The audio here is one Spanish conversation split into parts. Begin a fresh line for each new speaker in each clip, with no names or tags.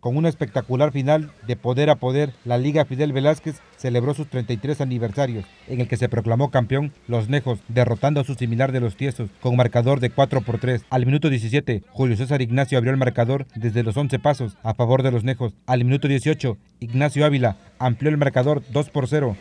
Con una espectacular final de poder a poder, la Liga Fidel Velázquez celebró sus 33 aniversarios, en el que se proclamó campeón Los Nejos, derrotando a su similar de los Tiesos, con marcador de 4 por 3. Al minuto 17, Julio César Ignacio abrió el marcador desde los 11 pasos a favor de los Nejos. Al minuto 18, Ignacio Ávila amplió el marcador 2 por 0.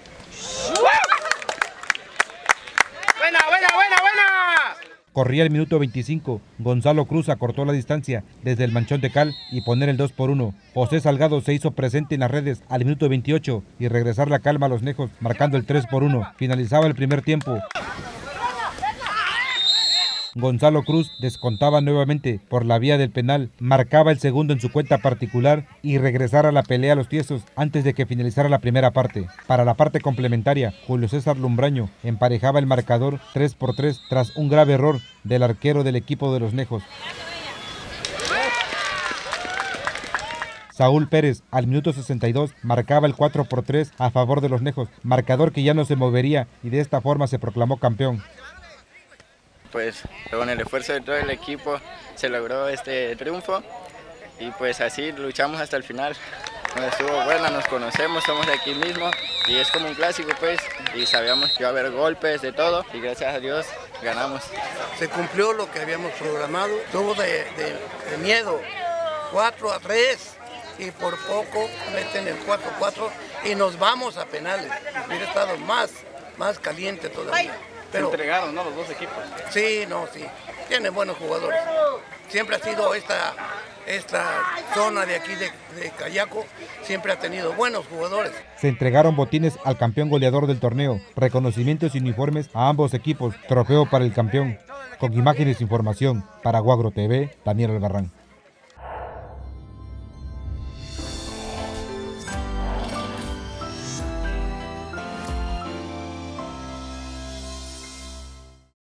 Corría el minuto 25. Gonzalo Cruz acortó la distancia desde el manchón de cal y poner el 2 por 1. José Salgado se hizo presente en las redes al minuto 28 y regresar la calma a los Nejos, marcando el 3 por 1. Finalizaba el primer tiempo. Gonzalo Cruz descontaba nuevamente por la vía del penal, marcaba el segundo en su cuenta particular y regresara a la pelea a los tiesos antes de que finalizara la primera parte. Para la parte complementaria, Julio César Lumbraño emparejaba el marcador 3 por 3 tras un grave error del arquero del equipo de los Nejos. Saúl Pérez al minuto 62 marcaba el 4 por 3 a favor de los Nejos, marcador que ya no se movería y de esta forma se proclamó campeón
pues con el esfuerzo de todo el equipo se logró este triunfo y pues así luchamos hasta el final. Nos estuvo buena, nos conocemos, somos de aquí mismo y es como un clásico pues y sabíamos que iba a haber golpes de todo y gracias a Dios ganamos.
Se cumplió lo que habíamos programado, tuvo de, miedo, 4 a 3 y por poco meten el 4-4 y nos vamos a penales. Hubiera estado más, más caliente todavía.
Pero, Se entregaron, ¿no? Los dos equipos.
Sí, no, sí. Tienen buenos jugadores. Siempre ha sido esta, esta zona de aquí de, de Cayaco, siempre ha tenido buenos jugadores.
Se entregaron botines al campeón goleador del torneo, reconocimientos y uniformes a ambos equipos, trofeo para el campeón. Con imágenes e información para Guagro TV, Daniel Albarrán.